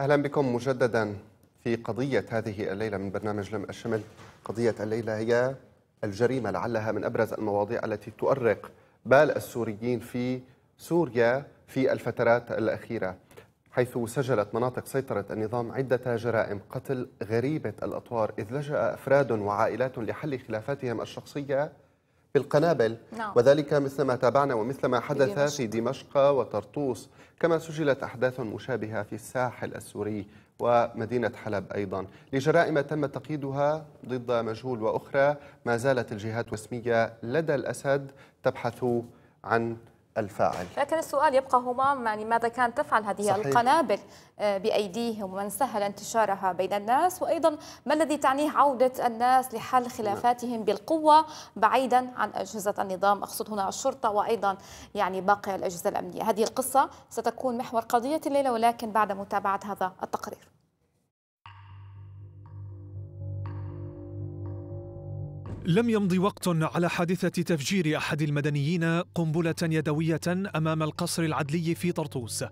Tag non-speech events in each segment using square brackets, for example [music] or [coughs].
أهلا بكم مجددا في قضية هذه الليلة من برنامج لم الشمل قضية الليلة هي الجريمة لعلها من أبرز المواضيع التي تؤرق بال السوريين في سوريا في الفترات الأخيرة حيث سجلت مناطق سيطرة النظام عدة جرائم قتل غريبة الأطوار إذ لجأ أفراد وعائلات لحل خلافاتهم الشخصية بالقنابل نعم. وذلك مثل ما تابعنا ومثل ما حدث بدمشق. في دمشق وطرطوس كما سجلت أحداث مشابهة في الساحل السوري ومدينة حلب أيضا لجرائم تم تقييدها ضد مجهول وأخرى ما زالت الجهات الوسمية لدى الأسد تبحث عن الفاعل. لكن السؤال يبقى همام يعني ماذا كانت تفعل هذه صحيح. القنابل؟ آه، بأيديهم ومن سهل انتشارها بين الناس. وأيضا ما الذي تعنيه عودة الناس لحل خلافاتهم بالقوة بعيدا عن أجهزة النظام؟ أقصد هنا الشرطة وأيضا يعني باقي الأجهزة الأمنية. هذه القصة ستكون محور قضية الليلة ولكن بعد متابعة هذا التقرير. لم يمض وقت على حادثة تفجير أحد المدنيين قنبلة يدوية أمام القصر العدلي في طرطوس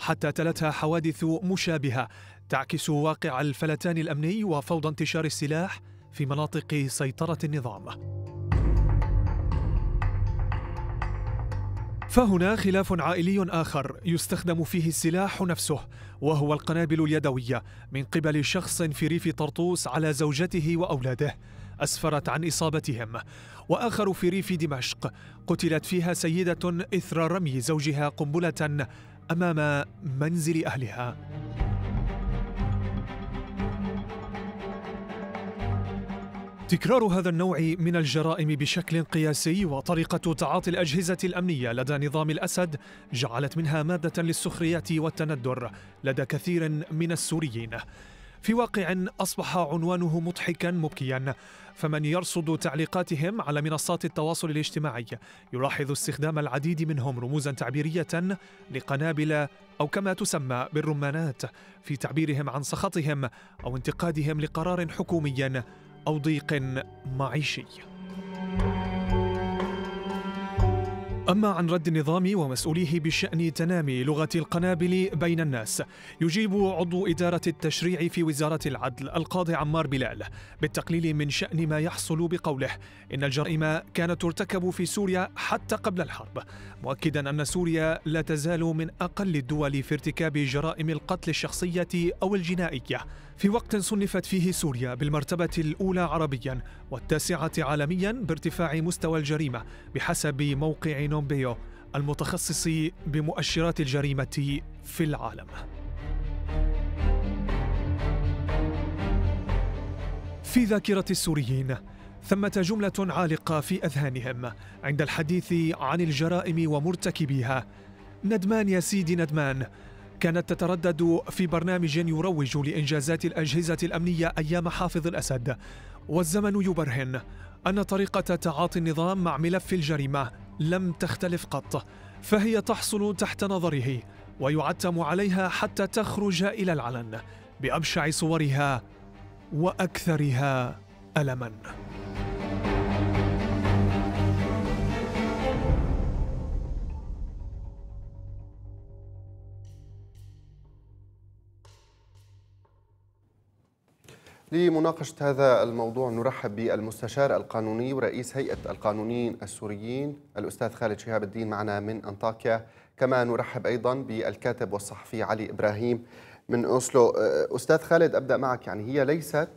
حتى تلتها حوادث مشابهة تعكس واقع الفلتان الأمني وفوضى انتشار السلاح في مناطق سيطرة النظام. فهنا خلاف عائلي آخر يستخدم فيه السلاح نفسه وهو القنابل اليدوية من قبل شخص في ريف طرطوس على زوجته وأولاده أسفرت عن إصابتهم. وآخر في ريف دمشق قتلت فيها سيدة إثر رمي زوجها قنبلة أمام منزل أهلها. تكرار هذا النوع من الجرائم بشكل قياسي وطريقة تعاطي الأجهزة الأمنية لدى نظام الأسد جعلت منها مادة للسخرية والتندر لدى كثير من السوريين. في واقع أصبح عنوانه مضحكا مبكيا فمن يرصد تعليقاتهم على منصات التواصل الاجتماعي يلاحظ استخدام العديد منهم رموزا تعبيرية لقنابل أو كما تسمى بالرمانات في تعبيرهم عن سخطهم أو انتقادهم لقرار حكومي أو ضيق معيشي. أما عن رد النظام ومسؤوليه بشأن تنامي لغة القنابل بين الناس يجيب عضو إدارة التشريع في وزارة العدل القاضي عمار بلال بالتقليل من شأن ما يحصل بقوله إن الجريمة كانت ترتكب في سوريا حتى قبل الحرب مؤكدا أن سوريا لا تزال من أقل الدول في ارتكاب جرائم القتل الشخصية أو الجنائية. في وقت صنفت فيه سوريا بالمرتبة الأولى عربيا والتاسعة عالميا بارتفاع مستوى الجريمة بحسب موقع نومبيو المتخصص بمؤشرات الجريمة في العالم. في ذاكرة السوريين ثمة جملة عالقة في أذهانهم عند الحديث عن الجرائم ومرتكبيها ندمان يا سيدي ندمان كانت تتردد في برنامج يروج لإنجازات الأجهزة الأمنية أيام حافظ الأسد والزمن يبرهن. أن طريقة تعاطي النظام مع ملف الجريمة لم تختلف قط فهي تحصل تحت نظره ويعتم عليها حتى تخرج إلى العلن بأبشع صورها وأكثرها ألماً. لمناقشة هذا الموضوع نرحب بالمستشار القانوني ورئيس هيئة القانونيين السوريين الأستاذ خالد شهاب الدين معنا من أنطاكيا. كما نرحب أيضا بالكاتب والصحفي علي إبراهيم من أوسلو. أستاذ خالد أبدأ معك. يعني هي ليست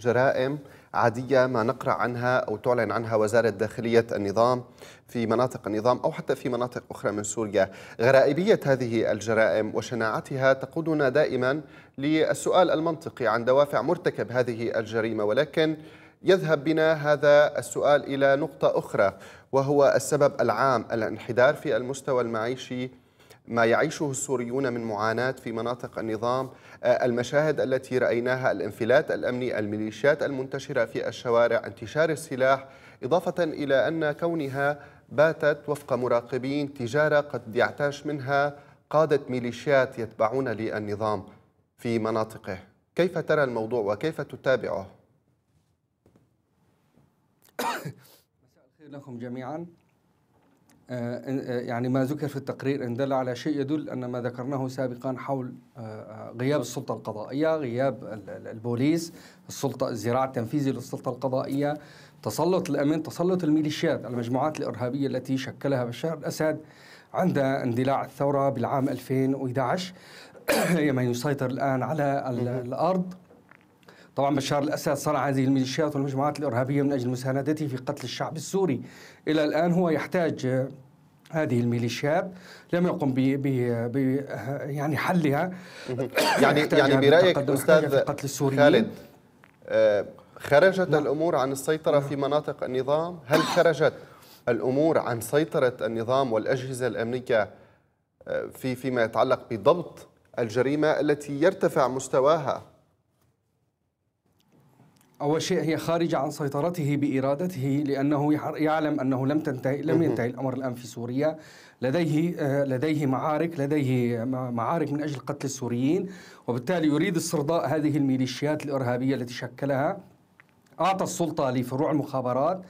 جرائم عادية ما نقرأ عنها أو تعلن عنها وزارة داخلية النظام في مناطق النظام أو حتى في مناطق أخرى من سوريا. غرائبية هذه الجرائم وشناعتها تقودنا دائما للسؤال المنطقي عن دوافع مرتكب هذه الجريمة ولكن يذهب بنا هذا السؤال إلى نقطة أخرى وهو السبب العام الانحدار في المستوى المعيشي ما يعيشه السوريون من معاناة في مناطق النظام آه، المشاهد التي رأيناها الانفلات الأمني الميليشيات المنتشرة في الشوارع انتشار السلاح إضافة إلى أن كونها باتت وفق مراقبين تجارة قد يعتاش منها قادة ميليشيات يتبعون للنظام في مناطقه كيف ترى الموضوع وكيف تتابعه؟ [coughs] مساء الخير لكم جميعا يعني ما ذكر في التقرير إن دل على شيء يدل أن ما ذكرناه سابقا حول غياب السلطة القضائية، غياب البوليس، السلطة الزراعة التنفيذي للسلطة القضائية، تسلط الامن، تسلط الميليشيات المجموعات الإرهابية التي شكلها بشار الأسد عند اندلاع الثورة بالعام 2011 [clears throat] من يسيطر الآن على الأرض. طبعا بشار الأسد صنع هذه الميليشيات والمجموعات الإرهابية من أجل مساندته في قتل الشعب السوري. إلى الآن هو يحتاج هذه الميليشيات لم يقم ب ب يعني حلها. يعني يعني برأيك أستاذ قتل السوريين؟ خالد آه، خرجت نعم. الأمور عن السيطرة في مناطق النظام؟ هل خرجت الأمور عن سيطرة النظام والأجهزة الأمنية آه، في فيما يتعلق بضبط الجريمة التي يرتفع مستواها؟ أول شيء هي خارجة عن سيطرته بإرادته لأنه يعلم أنه لم تنتهي لم ينتهي الأمر الآن في سوريا. لديه آه، لديه معارك لديه معارك من أجل قتل السوريين وبالتالي يريد استرضاء هذه الميليشيات الإرهابية التي شكلها. أعطى السلطة لفروع المخابرات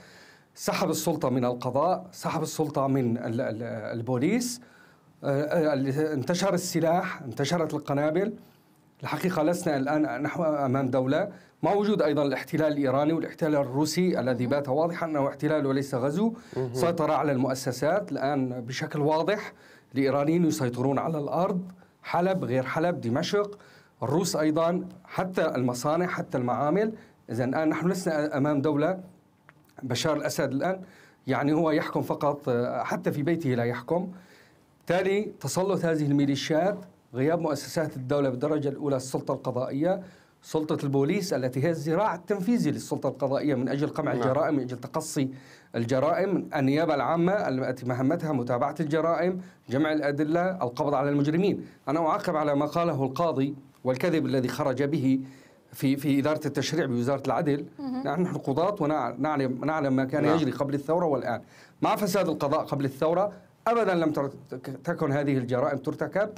سحب السلطة من القضاء سحب السلطة من البوليس. آه، آه، انتشر السلاح انتشرت القنابل. الحقيقة لسنا الآن نحو أمام دولة مع وجود أيضا الاحتلال الإيراني والاحتلال الروسي الذي بات واضحا أنه احتلال وليس غزو. سيطر على المؤسسات. الآن بشكل واضح الإيرانيين يسيطرون على الأرض حلب غير حلب دمشق. الروس أيضا حتى المصانع حتى المعامل. اذا الآن نحن لسنا أمام دولة بشار الأسد الآن يعني هو يحكم فقط حتى في بيته لا يحكم. بالتالي تسلط هذه الميليشيات غياب مؤسسات الدولة بالدرجة الأولى السلطة القضائية سلطة البوليس التي هي الذراع التنفيذي للسلطة القضائية من أجل قمع نعم. الجرائم من أجل تقصي الجرائم النيابة العامة التي مهمتها متابعة الجرائم جمع الأدلة القبض على المجرمين. أنا أعقب على ما قاله القاضي والكذب الذي خرج به في في إدارة التشريع بوزارة العدل. نحن قضاة ونعلم نعلم ما كان نعم. يجري قبل الثورة والآن. مع فساد القضاء قبل الثورة أبدا لم تكن هذه الجرائم ترتكب.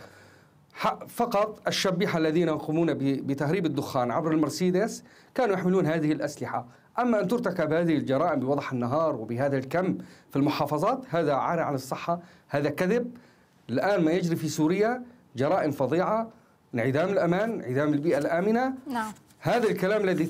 فقط الشبيحة الذين يقومون بتهريب الدخان عبر المرسيدس كانوا يحملون هذه الأسلحة. أما أن ترتكب هذه الجرائم بوضح النهار وبهذا الكم في المحافظات هذا عار على الصحة هذا كذب. الآن ما يجري في سوريا جرائم فظيعة انعدام الأمان انعدام البيئة الآمنة. نعم. هذا الكلام الذي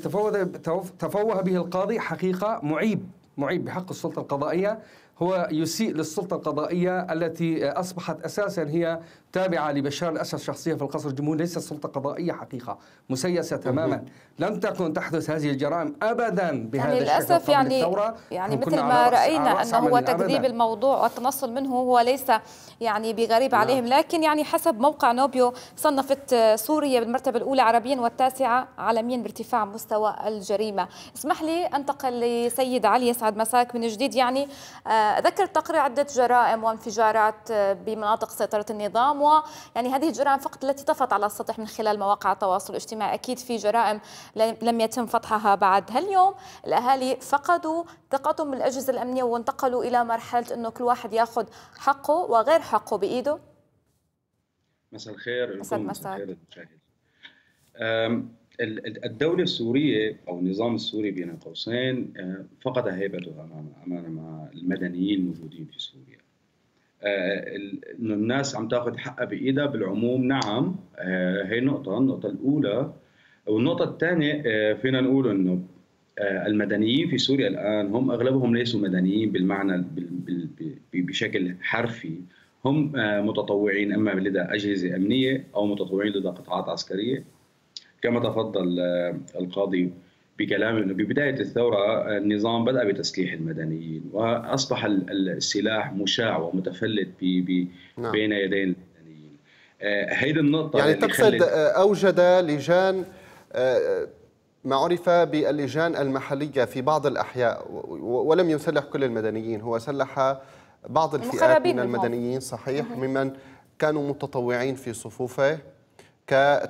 تفوه به القاضي حقيقة معيب معيب بحق السلطة القضائية. هو يسيء للسلطة القضائية التي أصبحت أساسا هي تابعة لبشار الأسد شخصية في القصر الجمهوري ليست سلطة قضائية حقيقة مسيسة تماما. لم تكن تحدث هذه الجرائم أبدا بهذا يعني للأسف يعني الثورة. يعني مثل ما رأينا أنه هو تكذيب الموضوع والتنصل منه هو ليس يعني بغريب نعم. عليهم لكن يعني حسب موقع نوبيو صنفت سوريا بالمرتبة الأولى عربيا والتاسعة عالميا بارتفاع مستوى الجريمة. اسمح لي أنتقل لسيد علي يسعد مساك من جديد. يعني آه، ذكر التقرير عدة جرائم وانفجارات آه، بمناطق سيطرة النظام ويعني هذه الجرائم فقط التي طفت على السطح من خلال مواقع التواصل الاجتماعي. أكيد في جرائم لم يتم فتحها بعد هل اليوم الأهالي فقدوا ثقتهم بالأجهزة الأمنية وانتقلوا إلى مرحلة أنه كل واحد يأخذ حقه وغير حقه بإيده. مساء الخير مساء الخير الدولة السورية أو النظام السوري بين قوسين فقد هيبته أمام المدنيين الموجودين في سوريا. آه، إنه الناس عم تاخذ حقها بإيدها بالعموم. نعم آه، هي نقطة. النقطة الأولى والنقطة الثانية آه، فينا نقول إنه المدنيين في سوريا الآن هم أغلبهم ليسوا مدنيين بالمعنى بشكل حرفي. هم متطوعين أما لدى أجهزة أمنية أو متطوعين لدى قطاعات عسكرية. كما تفضل القاضي بكلامه إنه ببداية الثورة النظام بدأ بتسليح المدنيين وأصبح السلاح مشاع ومتفلت نعم. بين يدي المدنيين. آه، هيدي النقطة يعني تقصد آه، أوجد لجان آه، ما عرف باللجان المحلية في بعض الأحياء ولم يسلح كل المدنيين هو سلح بعض الفئات من المدنيين صحيح ممن كانوا متطوعين في صفوفه.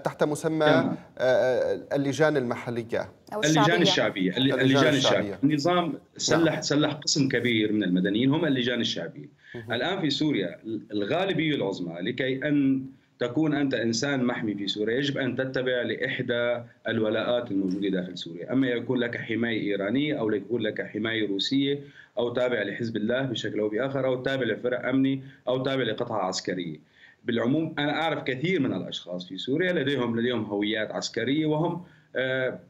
تحت مسمى آه، اللجان المحلية. أو اللجان الشعبية. اللجان, اللجان الشعبية. النظام سلح نعم. سلح قسم كبير من المدنيين هم اللجان الشعبية. الآن في سوريا الغالبية العظمى لكي أن تكون أنت إنسان محمي في سوريا يجب أن تتبع لإحدى الولاءات الموجودة داخل سوريا. أما يكون لك حماية إيرانية أو يكون لك حماية روسية أو تابع لحزب الله بشكل أو بآخر أو تابع لفرق أمني أو تابع لقطعة عسكرية بالعموم أنا أعرف كثير من الأشخاص في سوريا لديهم لديهم هويات عسكرية وهم آه،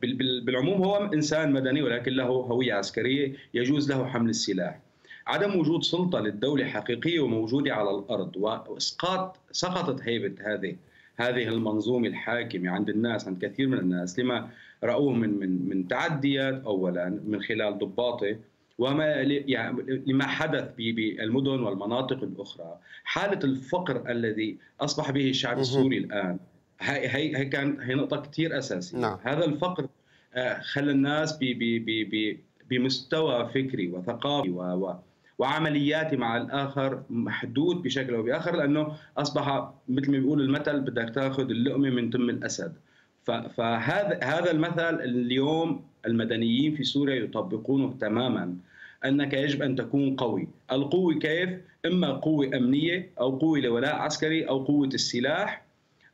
بالعموم هو إنسان مدني ولكن له هوية عسكرية يجوز له حمل السلاح. عدم وجود سلطة للدولة حقيقية وموجودة على الأرض وإسقاط سقطت هيبة هذه هذه المنظومة الحاكمة عند الناس عند كثير من الناس لما رأوه من من من تعديات اولا من خلال ضباطه وما يعني لما حدث بالمدن والمناطق الأخرى حالة الفقر الذي أصبح به الشعب السوري الآن هي هي كان هي نقطة كثير أساسية. نعم. هذا الفقر آه، خلى الناس بي بي بي بي بمستوى فكري وثقافي و وعملياتي مع الآخر محدود بشكل أو بآخر لأنه أصبح مثل ما بيقول المثل بدك تاخذ اللقمة من تم الأسد. فهذا هذا المثل اليوم المدنيين في سوريا يطبقونه تماما. أنك يجب أن تكون قوي، القوة كيف؟ إما قوة أمنية أو قوة لولاء عسكري أو قوة السلاح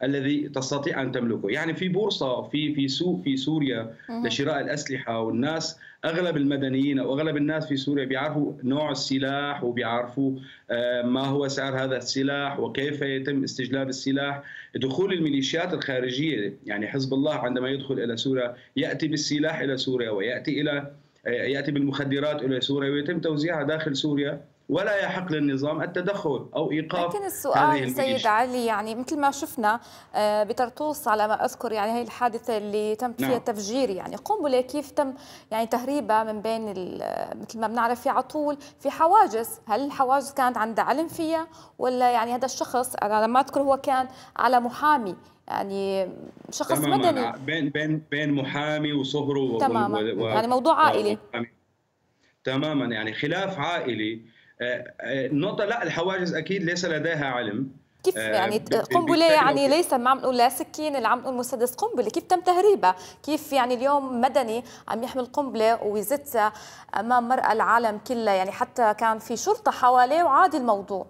الذي تستطيع أن تملكه، يعني في بورصة في في سوق في سوريا لشراء الأسلحة والناس أغلب المدنيين أو أغلب الناس في سوريا بيعرفوا نوع السلاح وبيعرفوا آه، ما هو سعر هذا السلاح وكيف يتم استجلاب السلاح، دخول الميليشيات الخارجية يعني حزب الله عندما يدخل إلى سوريا يأتي بالسلاح إلى سوريا ويأتي إلى يأتي بالمخدرات إلى سوريا ويتم توزيعها داخل سوريا ولا يحق للنظام التدخل أو إيقاف لكن السؤال سيد علي يعني مثل ما شفنا آه، بطرطوس على ما أذكر يعني هي الحادثة اللي تم فيها نعم. تفجير يعني قنبلة كيف تم يعني تهريبها من بين مثل ما بنعرف في على طول في حواجز، هل الحواجز كانت عند علم فيها ولا يعني هذا الشخص أنا لما أذكر هو كان على محامي؟ يعني شخص مدني. بين بين بين محامي وصهره تماما. و... يعني موضوع عائلي. تماما. يعني خلاف عائلي. النقطة لا الحواجز أكيد ليس لديها علم. كيف آه، يعني قنبلة يعني ليس ما عم نقول لا سكين اللي عم نقول مسدس قنبلة. كيف تم تهريبها؟ كيف يعني اليوم مدني عم يحمل قنبلة ويزتها أمام مرأى العالم كلها يعني حتى كان في شرطة حواليه وعادي الموضوع.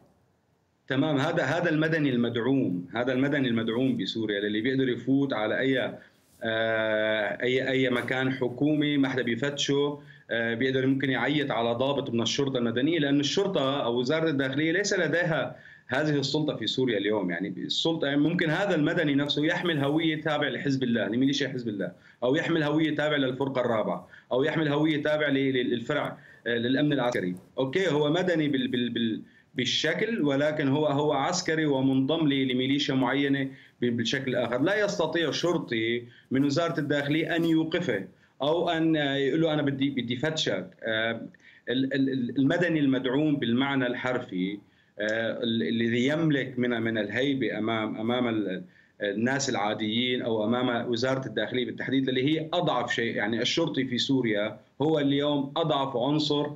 تمام. هذا هذا المدني المدعوم. هذا المدني المدعوم بسوريا اللي بيقدر يفوت على أي آه، أي أي مكان حكومي ما حدا بيفتشه آه، بيقدر ممكن يعيط على ضابط من الشرطة المدنية لأن الشرطة أو وزارة الداخلية ليس لديها هذه السلطة في سوريا اليوم. يعني السلطة يعني ممكن هذا المدني نفسه يحمل هوية تابع لحزب الله لميليشيا حزب الله؟ أو يحمل هوية تابع للفرقة الرابعة أو يحمل هوية تابع للفرع آه، للأمن العسكري. أوكي هو مدني بال بال بال بالشكل ولكن هو هو عسكري ومنضم لميليشيا معينة بالشكل الآخر. لا يستطيع شرطي من وزارة الداخلية أن يوقفه أو أن يقول له أنا بدي بدي فتشك. آه، المدني المدعوم بالمعنى الحرفي آه، الذي يملك من من الهيبة أمام أمام الناس العاديين أو أمام وزارة الداخلية بالتحديد اللي هي أضعف شيء. يعني الشرطي في سوريا هو اليوم أضعف عنصر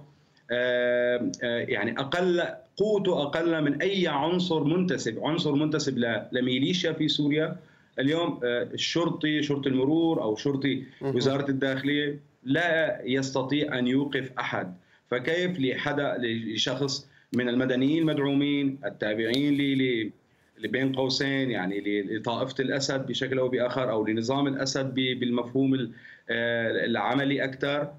آه، يعني أقل قوته أقل من أي عنصر منتسب. عنصر منتسب لميليشيا في سوريا. اليوم آه، الشرطي شرطي المرور أو شرطي وزارة الداخلية لا يستطيع أن يوقف أحد. فكيف لحدا لشخص من المدنيين المدعومين التابعين لي بين قوسين يعني لطائفة الأسد بشكل أو بآخر أو لنظام الأسد بالمفهوم آه، العملي أكثر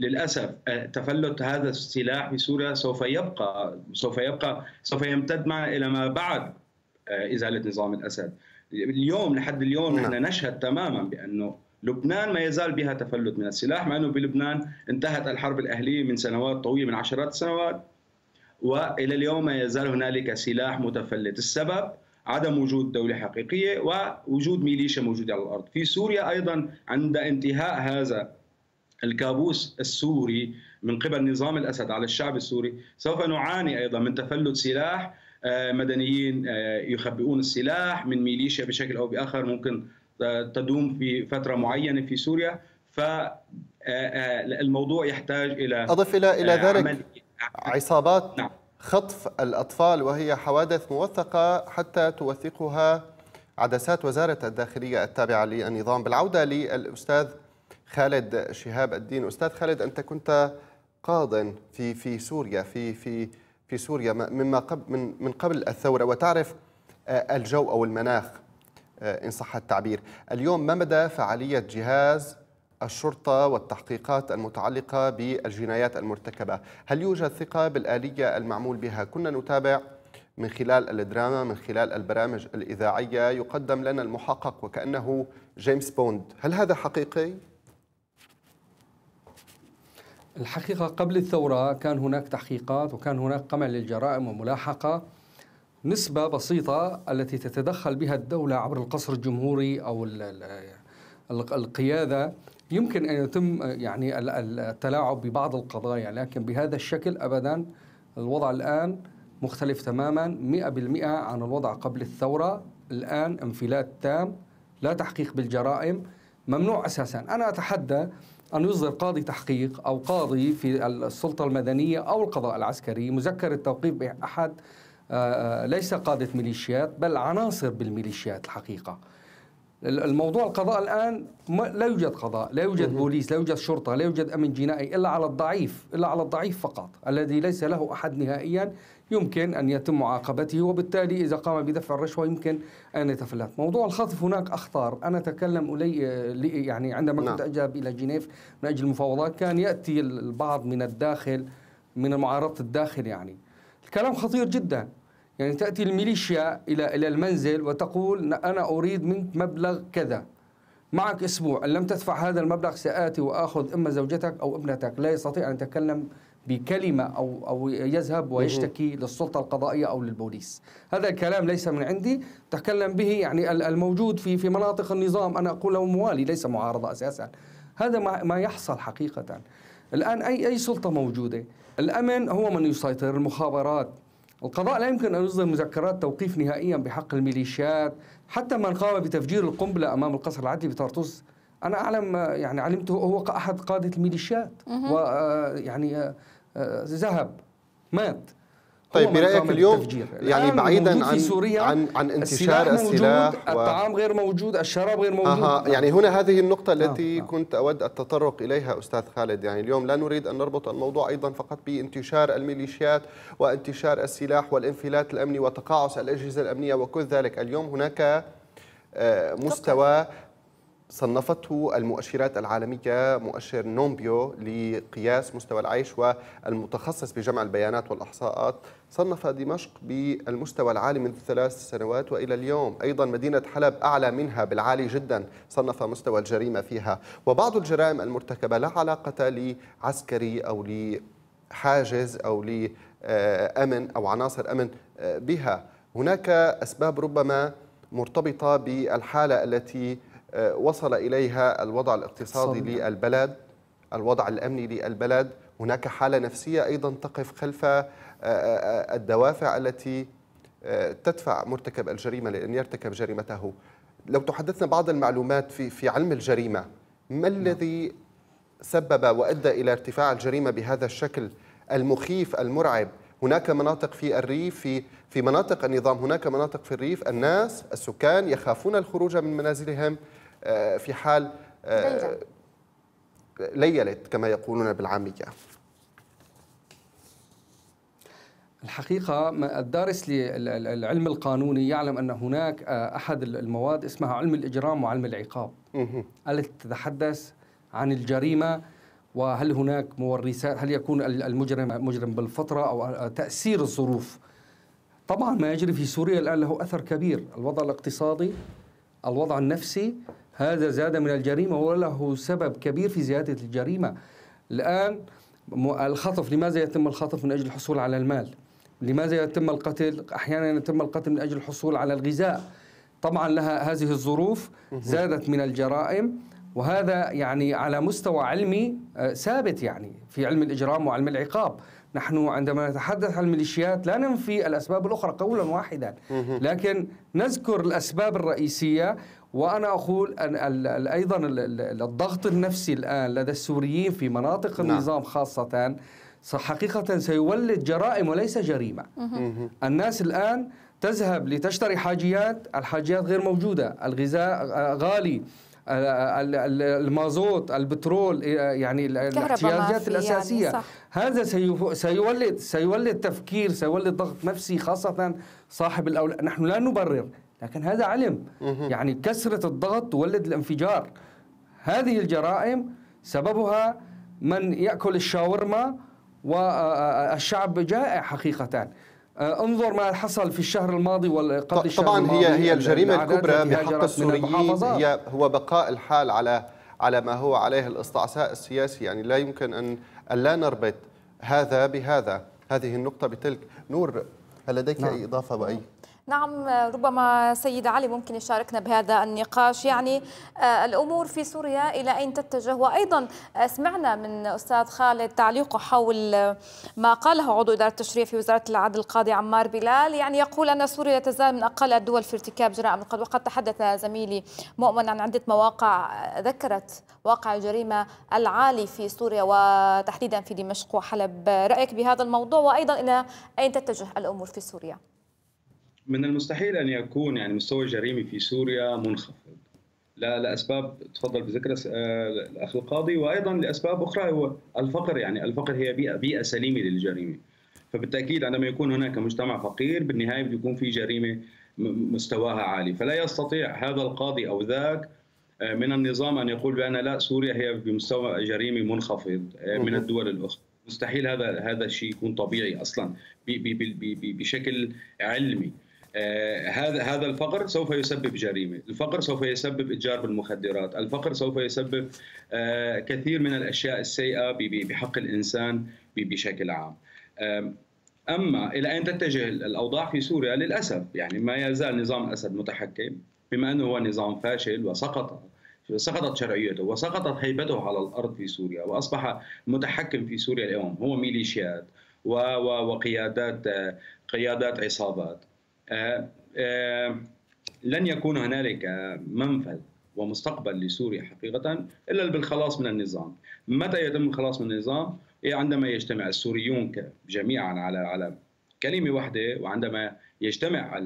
للأسف آه، تفلت هذا السلاح في سوريا سوف يبقى سوف يبقى سوف يمتد معنا إلى ما بعد إزالة نظام الأسد. اليوم لحد اليوم نحن نعم. نشهد تماما بانه لبنان ما يزال بها تفلت من السلاح مع إنه بلبنان انتهت الحرب الأهلية من سنوات طويلة من عشرات السنوات وإلى اليوم ما يزال هنالك سلاح متفلت، السبب عدم وجود دولة حقيقية ووجود ميليشيا موجودة على الأرض. في سوريا أيضا عند انتهاء هذا الكابوس السوري من قبل نظام الأسد على الشعب السوري سوف نعاني أيضا من تفلت سلاح آه، مدنيين آه، يخبئون السلاح من ميليشيا بشكل أو بآخر ممكن تدوم في فترة معينة في سوريا. فالموضوع آه، يحتاج إلى أضف إلى إلى ذلك عصابات نعم. خطف الأطفال وهي حوادث موثقة حتى توثقها عدسات وزارة الداخلية التابعة للنظام. بالعودة للأستاذ خالد شهاب الدين. أستاذ خالد أنت كنت قاض في في سوريا في في في سوريا مما قبل من من قبل الثورة وتعرف الجو أو المناخ إن صح التعبير. اليوم ما مدى فعالية جهاز الشرطة والتحقيقات المتعلقة بالجنايات المرتكبة؟ هل يوجد ثقة بالآلية المعمول بها؟ كنا نتابع من خلال الدراما من خلال البرامج الإذاعية يقدم لنا المحقق وكأنه جيمس بوند. هل هذا حقيقي؟ الحقيقة قبل الثورة كان هناك تحقيقات وكان هناك قمع للجرائم وملاحقة. نسبة بسيطة التي تتدخل بها الدولة عبر القصر الجمهوري أو القيادة. يمكن أن يتم يعني التلاعب ببعض القضايا لكن بهذا الشكل أبدا الوضع الآن مختلف تماما 100% عن الوضع قبل الثورة. الآن انفلات تام لا تحقيق بالجرائم ممنوع أساسا. أنا أتحدى أن يصدر قاضي تحقيق أو قاضي في السلطة المدنية أو القضاء العسكري. مذكر التوقيف بأحد آه، آه، ليس قادة ميليشيات بل عناصر بالميليشيات الحقيقة. الموضوع القضاء الآن لا يوجد قضاء لا يوجد بوليس لا يوجد شرطة لا يوجد أمن جنائي إلا على الضعيف إلا على الضعيف فقط الذي ليس له أحد نهائيا يمكن أن يتم معاقبته وبالتالي إذا قام بدفع الرشوة يمكن أن يتفلت. موضوع الخطف هناك أخطر أنا أتكلم إلي يعني عندما كنت نعم. أذهب إلى جنيف من أجل المفاوضات كان يأتي البعض من الداخل من معارضة الداخل يعني. الكلام خطير جدا. يعني تأتي الميليشيا إلى إلى المنزل وتقول أنا أريد منك مبلغ كذا. معك أسبوع. إن لم تدفع هذا المبلغ سآتي وآخذ إما زوجتك أو ابنتك. لا يستطيع أن يتكلم بكلمة أو أو يذهب ويشتكي للسلطة القضائية أو للبوليس. هذا الكلام ليس من عندي. تكلم به يعني الموجود في في مناطق النظام. أنا أقول له موالي ليس معارضة أساسا. هذا ما يحصل حقيقة. الآن أي أي سلطة موجودة؟ الأمن هو من يسيطر. المخابرات القضاء لا يمكن أن يصدر مذكرات توقيف نهائيا بحق الميليشيات حتى من قام بتفجير القنبلة أمام القصر العدلي بطرطوس. أنا أعلم يعني علمته هو أحد قادة الميليشيات. ويعني ذهب مات. طيب برأيك اليوم؟ يعني بعيدا عن سوريا عن عن انتشار السلاح موجود، و... الطعام غير موجود الشراب غير موجود. آه يعني هنا هذه النقطة التي آه. كنت أود التطرق إليها أستاذ خالد. يعني اليوم لا نريد أن نربط الموضوع أيضا فقط بانتشار الميليشيات وانتشار السلاح والانفلات الأمني وتقاعس الأجهزة الأمنية وكل ذلك. اليوم هناك آه، مستوى صنفته المؤشرات العالمية مؤشر Numbeo لقياس مستوى العيش والمتخصص بجمع البيانات والإحصاءات. صنف دمشق بالمستوى العالي منذ ثلاث سنوات وإلى اليوم. أيضا مدينة حلب أعلى منها بالعالي جدا صنف مستوى الجريمة فيها. وبعض الجرائم المرتكبة لا علاقة لعسكري أو لحاجز أو لأمن أو عناصر أمن بها. هناك أسباب ربما مرتبطة بالحالة التي وصل إليها الوضع الاقتصادي للبلد الوضع الأمني للبلد. هناك حالة نفسية أيضا تقف خلف آه، آه، الدوافع التي تدفع مرتكب الجريمة لأن يرتكب جريمته. لو تحدثنا بعض المعلومات في في علم الجريمة ما نعم. الذي سبب وأدى إلى ارتفاع الجريمة بهذا الشكل المخيف المرعب؟ هناك مناطق في الريف في في مناطق النظام هناك مناطق في الريف الناس السكان يخافون الخروج من منازلهم. آه، في حال آه، ليلت كما يقولون بالعامية. الحقيقة الدارس للعلم القانوني يعلم أن هناك آه، أحد المواد اسمها علم الإجرام وعلم العقاب. التي تتحدث عن الجريمة؟ وهل هناك مورثات هل يكون المجرم مجرم بالفطرة أو تأثير الظروف؟ طبعا ما يجري في سوريا الآن له أثر كبير. الوضع الاقتصادي الوضع النفسي هذا زاد من الجريمة وله سبب كبير في زيادة الجريمة. الآن الخطف لماذا يتم الخطف من أجل الحصول على المال؟ لماذا يتم القتل؟ أحيانا يتم القتل من أجل الحصول على الغذاء. طبعا لها هذه الظروف زادت من الجرائم وهذا يعني على مستوى علمي آه، ثابت يعني في علم الإجرام وعلم العقاب. نحن عندما نتحدث عن الميليشيات لا ننفي الأسباب الأخرى قولا واحدا. لكن نذكر الأسباب الرئيسية وأنا أقول أن أيضا الضغط النفسي الآن لدى السوريين في مناطق نعم. النظام خاصة حقيقة سيولد جرائم وليس جريمة. الناس الآن تذهب لتشتري حاجيات، الحاجيات غير موجودة، الغذاء غالي، المازوت البترول يعني الاحتياجات الأساسية. يعني هذا سيولد سيولد تفكير سيولد ضغط نفسي خاصة صاحب الاولاد نحن لا نبرر لكن هذا علم. يعني كثره الضغط تولد الانفجار. هذه الجرائم سببها من يأكل الشاورما والشعب جائع حقيقة. آه، انظر ما حصل في الشهر الماضي وقبل الشهر طبعا الماضي. هي هي الجريمة الكبرى بحق السوريين هي هو بقاء الحال على على ما هو عليه الاستعصاء السياسي. يعني لا يمكن ان لا نربط هذا بهذا. هذه النقطة بتلك. نور هل لديك نعم. اي إضافة باي نعم ربما سيد علي ممكن يشاركنا بهذا النقاش. يعني آه، الأمور في سوريا إلى أين تتجه؟ وأيضا آه، سمعنا من أستاذ خالد تعليقه حول آه، ما قاله عضو إدارة التشريع في وزارة العدل القاضي عمار بلال. يعني يقول أن سوريا لا تزال من أقل الدول في ارتكاب جرائم القتل. وقد تحدث زميلي مؤمن عن عدة مواقع ذكرت واقع الجريمة العالي في سوريا وتحديدا في دمشق وحلب. رأيك بهذا الموضوع؟ وأيضا إلى أين تتجه الأمور في سوريا؟ من المستحيل أن يكون يعني مستوى الجريمه في سوريا منخفض. لا لأسباب تفضل بذكر آه، الأخ القاضي وأيضا لأسباب أخرى هو الفقر يعني الفقر هي بيئة بيئة سليمة للجريمة. فبالتأكيد عندما يكون هناك مجتمع فقير بالنهاية بيكون في جريمة مستواها عالي. فلا يستطيع هذا القاضي أو ذاك آه، من النظام أن يقول بأن لا سوريا هي بمستوى جريمة منخفض آه، من الدول الأخرى. مستحيل هذا هذا الشيء يكون طبيعي أصلا بشكل علمي. هذا هذا الفقر سوف يسبب جريمة، الفقر سوف يسبب إتجار بالمخدرات، الفقر سوف يسبب آه، كثير من الأشياء السيئة بحق الإنسان بشكل عام. أما إلى أين تتجه الأوضاع في سوريا؟ للأسف يعني ما يزال نظام اسد متحكم بما أنه هو نظام فاشل وسقط سقطت شرعيته وسقطت هيبته على الأرض في سوريا وأصبح متحكم في سوريا اليوم هو ميليشيات وقيادات آه، قيادات عصابات آه، آه، لن يكون هنالك منفذ ومستقبل لسوريا حقيقة إلا بالخلاص من النظام متى يتم الخلاص من النظام؟ عندما يجتمع السوريون جميعا على على كلمة واحدة وعندما يجتمع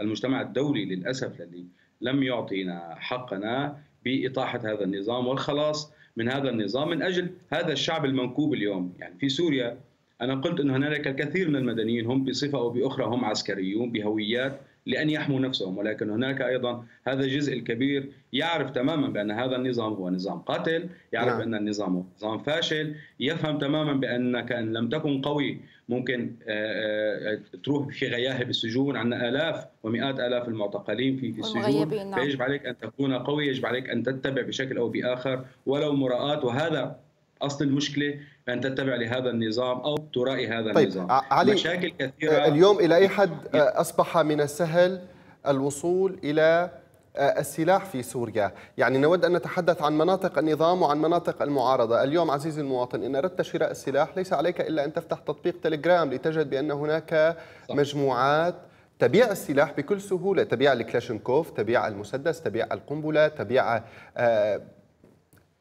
المجتمع الدولي للأسف الذي لم يعطينا حقنا بإطاحة هذا النظام والخلاص من هذا النظام من أجل هذا الشعب المنكوب اليوم يعني في سوريا أنا قلت أن هنالك الكثير من المدنيين هم بصفة أو بأخرى هم عسكريون بهويات لأن يحموا نفسهم ولكن هناك أيضا هذا الجزء الكبير يعرف تماما بأن هذا النظام هو نظام قاتل يعرف نعم. أن النظام هو نظام فاشل يفهم تماما بأنك إن لم تكن قوي ممكن آه، آه، تروح في غياهب السجون عندنا آلاف ومئات آلاف المعتقلين في في السجون نعم. فيجب عليك أن تكون قوي يجب عليك أن تتبع بشكل أو بآخر ولو مراءات وهذا أصل المشكلة أن تتبع لهذا النظام أو ترائي هذا طيب النظام. علي مشاكل كثيرة. اليوم إلى أي حد أصبح من السهل الوصول إلى السلاح في سوريا؟ يعني نود أن نتحدث عن مناطق النظام وعن مناطق المعارضة. اليوم عزيزي المواطن إن أردت شراء السلاح ليس عليك إلا أن تفتح تطبيق تليجرام لتجد بأن هناك صح. مجموعات تبيع السلاح بكل سهولة تبيع الكلاشنكوف تبيع المسدس تبيع القنبلة تبيع آه،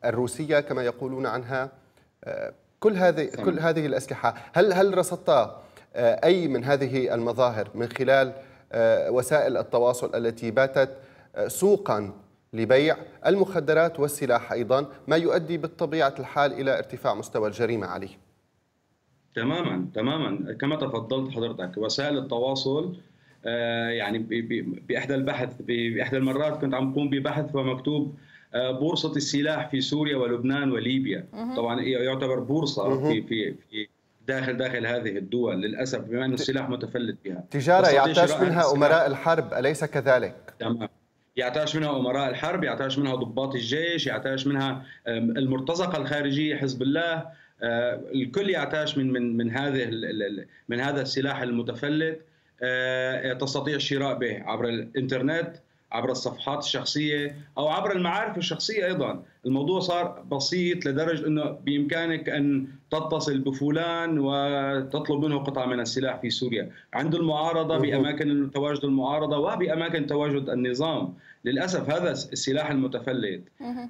الروسية كما يقولون عنها. آه، كل هذه كل هذه الأسلحة هل هل رصدت آه، أي من هذه المظاهر من خلال آه، وسائل التواصل التي باتت سوقا لبيع المخدرات والسلاح أيضا ما يؤدي بالطبيعة الحال إلى ارتفاع مستوى الجريمة عليه؟ تماما تماما. كما تفضلت حضرتك وسائل التواصل يعني بإحدى البحث بإحدى المرات كنت عم قوم ببحث ومكتوب آه، بورصة السلاح في سوريا ولبنان وليبيا. طبعا يعتبر بورصة في في في داخل داخل هذه الدول للأسف بما ان السلاح متفلت بها. تجارة يعتاش منها أمراء الحرب أليس كذلك؟ تمام. يعتاش منها أمراء الحرب يعتاش منها ضباط الجيش يعتاش منها المرتزقة الخارجية حزب الله. آه، الكل يعتاش من من من هذه من هذا السلاح المتفلت. آه، تستطيع الشراء به عبر الإنترنت. عبر الصفحات الشخصية أو عبر المعارف الشخصية أيضا. الموضوع صار بسيط لدرجة أنه بإمكانك أن تتصل بفلان وتطلب منه قطعة من السلاح في سوريا. عند المعارضة بأماكن تواجد المعارضة وبأماكن تواجد النظام. للأسف هذا السلاح المتفلت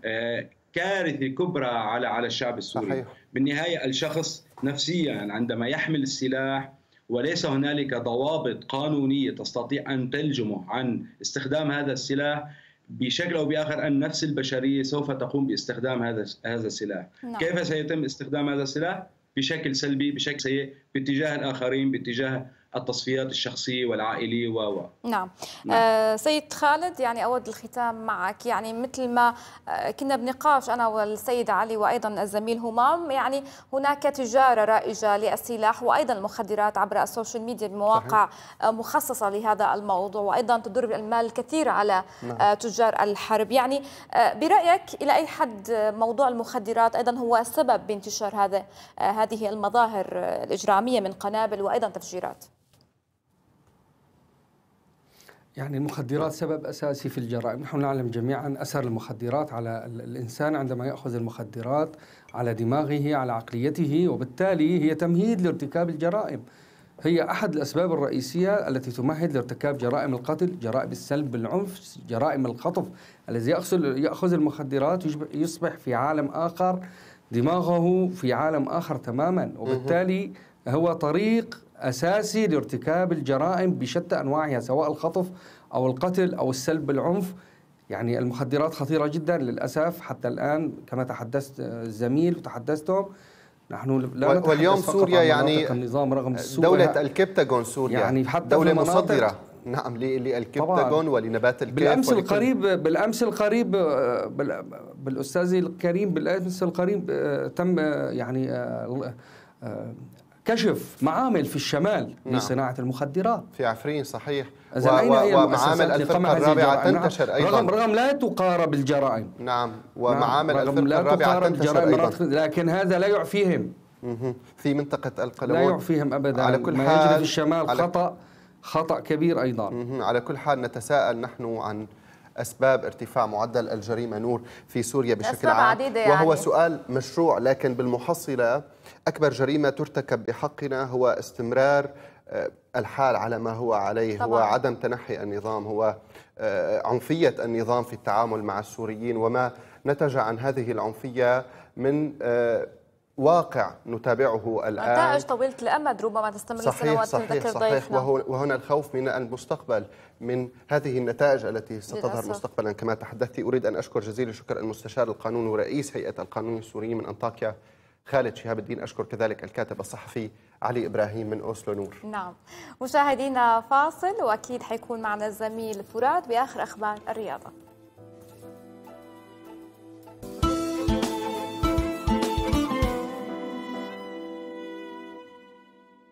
آه، كارثة كبرى على على الشعب السوري. صحيح. بالنهاية الشخص نفسيا عندما يحمل السلاح وليس هنالك ضوابط قانونية تستطيع أن تلجمه عن استخدام هذا السلاح بشكل أو بآخر أن نفس البشرية سوف تقوم باستخدام هذا هذا السلاح، نعم. كيف سيتم استخدام هذا السلاح؟ بشكل سلبي بشكل سيء باتجاه الآخرين باتجاه التصفيات الشخصية والعائلية و نعم, نعم. آه سيد خالد يعني أود الختام معك. يعني مثل ما آه كنا بنقاش أنا والسيد علي وأيضا الزميل همام يعني هناك تجارة رائجة للسلاح وأيضا المخدرات عبر السوشيال ميديا بمواقع آه مخصصة لهذا الموضوع وأيضا تدر المال الكثير على نعم. آه تجار الحرب. يعني برأيك إلى أي حد موضوع المخدرات أيضا هو السبب بانتشار هذا هذه المظاهر الإجرامية من قنابل وأيضا تفجيرات؟ يعني المخدرات سبب أساسي في الجرائم، نحن نعلم جميعا أثر المخدرات على الإنسان عندما يأخذ المخدرات على دماغه على عقليته وبالتالي هي تمهيد لارتكاب الجرائم. هي أحد الأسباب الرئيسية التي تمهد لارتكاب جرائم القتل، جرائم السلب بالعنف، جرائم الخطف، الذي ياخذ يأخذ المخدرات يصبح في عالم آخر دماغه في عالم آخر تماما. وبالتالي هو طريق أساسي لارتكاب الجرائم بشتى أنواعها سواء الخطف أو القتل أو السلب بالعنف يعني المخدرات خطيرة جدا للأسف. حتى الآن كما تحدثت الزميل وتحدثتم نحن لا واليوم سوريا يعني النظام رغم دولة الكبتاجون سوريا. يعني حتى دولة مصدرة. نعم للكبتاجون ولنبات الكيف بالأمس القريب بالأمس القريب بالأستاذ الكريم بالأمس القريب تم يعني كشف معامل في الشمال نعم. لصناعة المخدرات. في عفرين صحيح. و... و... ومعامل الفرقة الرابعة تنتشر أيضا. رغم, رغم لا تقارب الجرائم نعم. ومعامل نعم. الفرقة الرابعة تنتشر أيضا. لكن هذا لا يعفيهم. في منطقة القلمون. لا يعفيهم أبدا. على كل ما حال يجري في الشمال على... خطأ خطأ كبير أيضا. على كل حال نتساءل نحن عن أسباب ارتفاع معدل الجريمة نور في سوريا بشكل عام. يعني. وهو سؤال مشروع لكن بالمحصلة أكبر جريمة ترتكب بحقنا هو استمرار آه، الحال على ما هو عليه. طبعا. هو عدم تنحي النظام هو آه، عنفية النظام في التعامل مع السوريين. وما نتج عن هذه العنفية من آه، واقع نتابعه الآن. نتائج طويلة الأمد ربما تستمر صحيح سنوات صحيح صحيح. وهو وهنا الخوف من المستقبل من هذه النتائج التي ستظهر. مستقبلا. كما تحدثت أريد أن أشكر جزيل الشكر المستشار القانوني ورئيس هيئة القانون السوري من أنطاكيا خالد شهاب الدين أشكر كذلك الكاتب الصحفي علي إبراهيم من أوسلو نور. نعم. مشاهدينا فاصل وأكيد حيكون معنا الزميل فراد بآخر أخبار الرياضة.